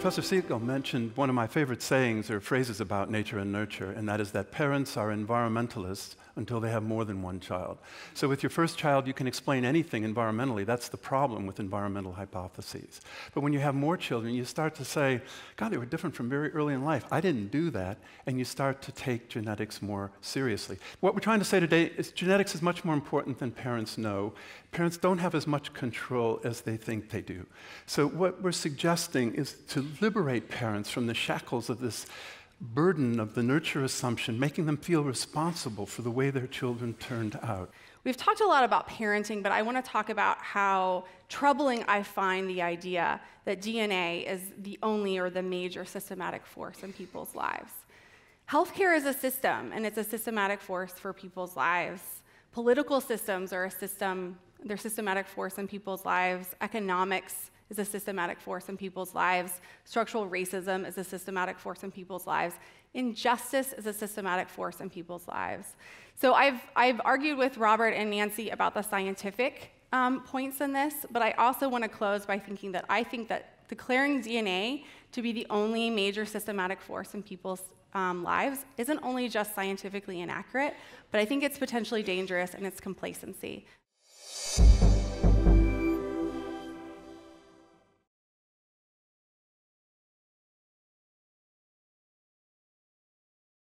Professor Segal mentioned one of my favorite sayings or phrases about nature and nurture, and that is that parents are environmentalists until they have more than one child. So, with your first child, you can explain anything environmentally. That's the problem with environmental hypotheses. But when you have more children, you start to say, God, they were different from very early in life. I didn't do that. And you start to take genetics more seriously. What we're trying to say today is genetics is much more important than parents know. Parents don't have as much control as they think they do. So, what we're suggesting is to liberate parents from the shackles of this burden of the nurture assumption, making them feel responsible for the way their children turned out. We've talked a lot about parenting, but I want to talk about how troubling I find the idea that DNA is the only or the major systematic force in people's lives. Healthcare is a system, and it's a systematic force for people's lives. Political systems are a system, they're systematic force in people's lives. Economics is a systematic force in people's lives. Structural racism is a systematic force in people's lives. Injustice is a systematic force in people's lives. So I've, I've argued with Robert and Nancy about the scientific um, points in this, but I also want to close by thinking that I think that declaring DNA to be the only major systematic force in people's um, lives isn't only just scientifically inaccurate, but I think it's potentially dangerous in its complacency.